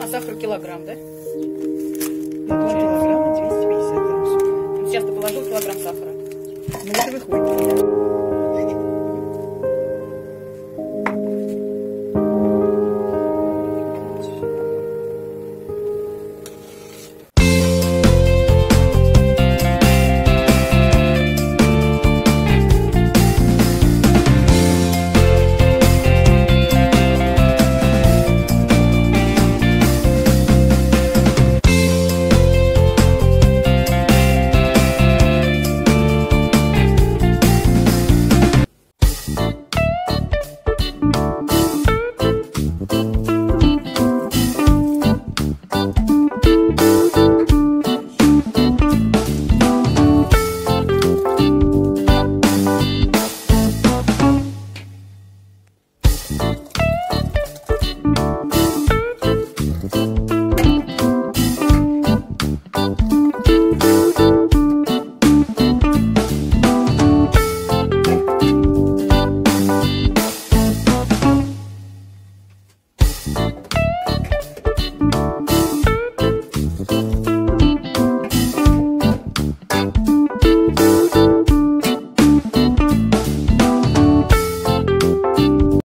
А, сахар килограмм, да? Ну, килограмм, 250 грамм. Ну, Сейчас ты положил килограмм сахара. Ну, это выходит.